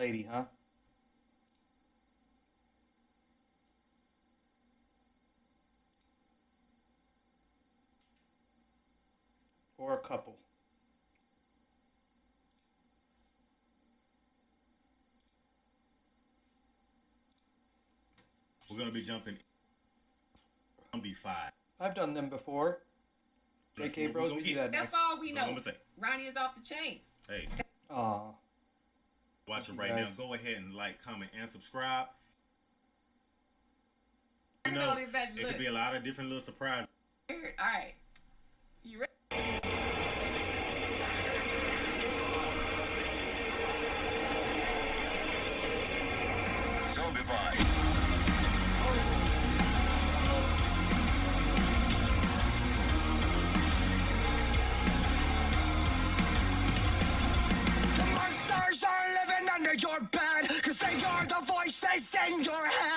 lady, huh? Or a couple. We're gonna be jumping. Gonna be five. I've done them before. That's JK Bros, we we do that That's next. all we know. I'm gonna say. Ronnie is off the chain. Hey, Aw. Watch it Thank you, right now. Go ahead and like, comment, and subscribe. You know, know they bet- it could be a lot of different little surprises. All right. You ready? Living under your bed Cause they are the voices in your head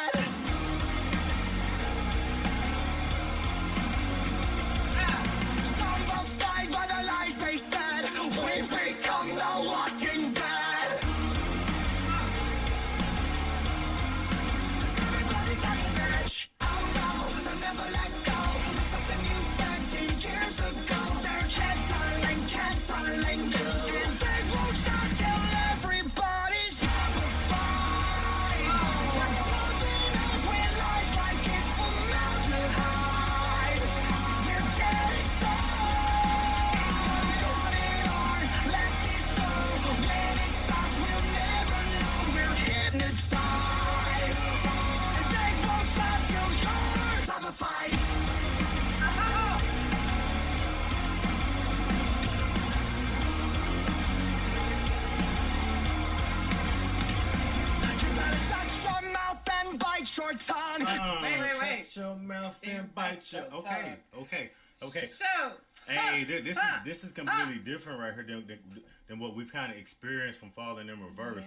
and bite tongue. Uh, Wait, wait, wait. Shut your mouth and bite your. Okay, okay, okay. So. Hey, thi- this huh, is this is completely different right here than, than, than what we've kind of experienced from falling in reverse.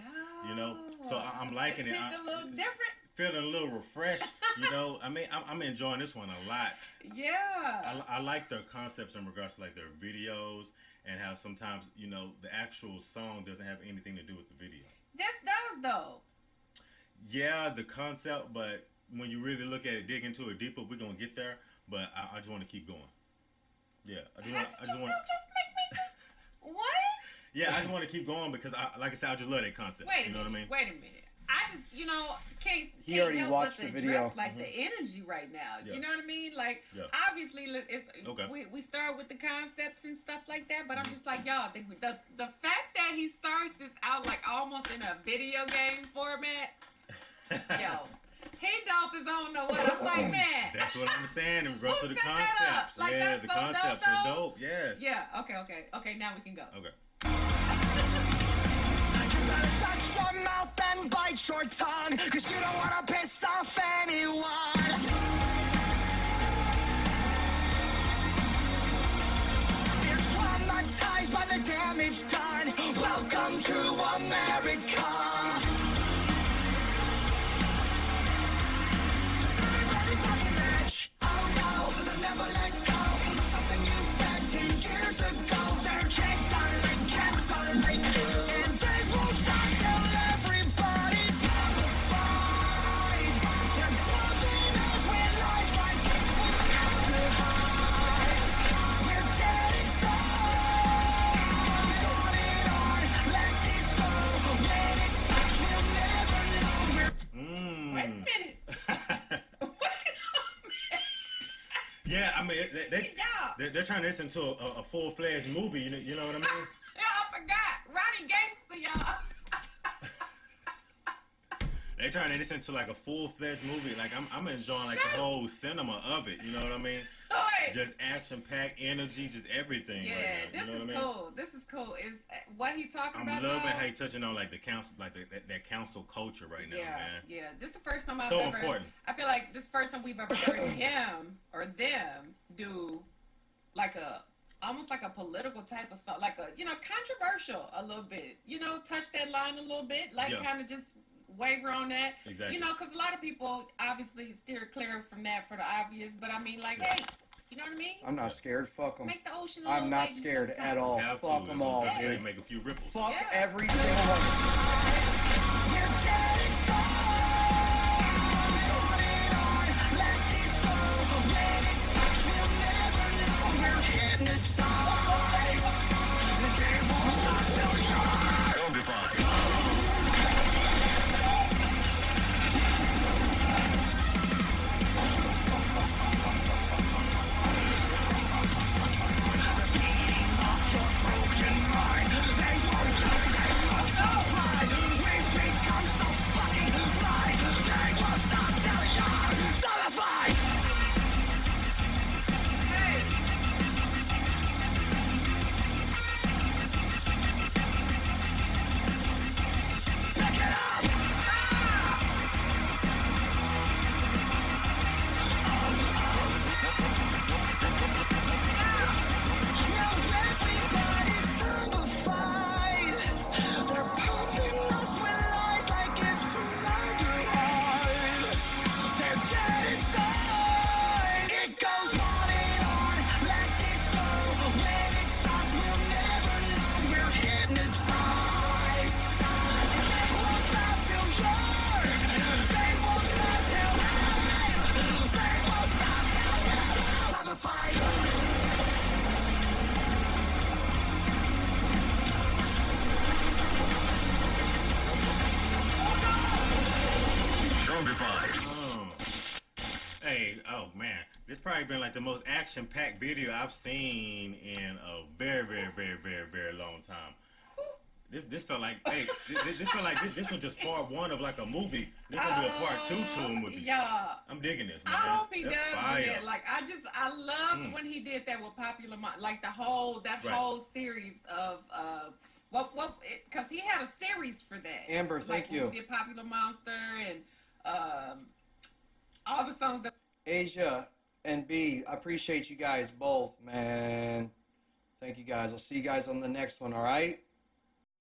You know, so I, I'm liking it. It's I- a little different. feeling a little refreshed. You know, I mean, I'm, I'm enjoying this one a lot. Yeah. I, I like their concepts in regards to like their videos and how sometimes you know the actual song doesn't have anything to do with the video. This does though. Yeah, the concept, but when you really look at it, dig into it deeper, we're gonna get there. But I, I just want to keep going. Yeah, I just want. did I just just, want. go just make me just what? Yeah, I just want to keep going because, I, like I said, I just love that concept. Wait a you know minute. what I mean? Wait a minute. I just, you know, can't, He can't already help watched but the to video. address, like the mm-hmm. energy right now. Yeah. You know what I mean? Like, Yeah. obviously, it's Okay. we, we start with the concepts and stuff like that. But I'm just like, y'all, the, the the fact that he starts this out like almost in a video game format, yo, he dope is on the what? I'm like, man. That's what I'm saying in regards Who to the set concepts. Like, yeah, that's the so dope, concepts are dope. Yes. yeah. Okay. Okay. Okay. Now we can go. Okay. You better shut your mouth and bite your tongue. Cause you don't wanna piss off anyone. You're traumatized by the damage done. Welcome to America. Yeah, I mean, they, they, they're, they're trying to listen to a, a full fledged movie. You know, you know what I mean? Yeah, I forgot. Ronnie Gangster, y'all. They're trying to listen to like a full fledged movie. Like I'm, I'm enjoying like the whole cinema of it. You know what I mean? Oh, Wait. Just action packed energy, just everything. yeah, right now, this you know is what I mean? cool. This is cool. Is uh, what he talking I'm about? loving y'all? how you touching on like the cancel, like the, that, that cancel culture right now, yeah, man. yeah. This is the first time I've So ever. important. I feel like this first time we've ever heard him or them do like a almost like a political type of song, like a you know controversial a little bit. You know, touch that line a little bit, like Yeah. kind of just waver on that. Exactly. You know, because a lot of people obviously steer clear from that for the obvious. But I mean, like, Yeah. hey, you know what I mean? I'm not scared. Fuck them. Make the ocean. I'm not scared at all. Have Fuck to. them all. Make a few ripples. Fuck yeah. every. hey, oh man, this probably been like the most action-packed video I've seen in a very, very, very, very, very long time. This this felt like hey, this, this felt like this, this was just part one of like a movie. This gonna be a part two to a movie. Yeah, I'm digging this. Man. I hope he That's does Yeah, Like I just I loved mm. when he did that with Popular Mind. Like the whole that right. whole series of. Uh, what what? Because he had a series for that. Amber, like thank you. Did Popular Monster and um all the songs that Asia and B, I appreciate you guys both, man. Thank you guys. I'll see you guys on the next one, all right?